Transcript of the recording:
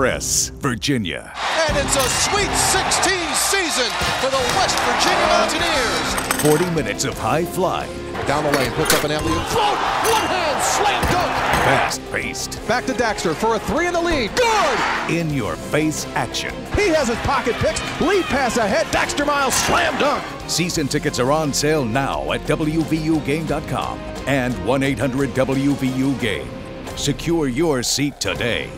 Press, Virginia. And it's a Sweet 16 season for the West Virginia Mountaineers. 40 minutes of high flying. Down the lane, puts up an alley float, one hand, slam dunk. Fast paced. Back to Daxter for a three in the lead. Good! In your face action. He has his pocket picks. Lead pass ahead. Daxter Miles, slam dunk. Season tickets are on sale now at WVUGame.com and 1 800 WVU Game. Secure your seat today.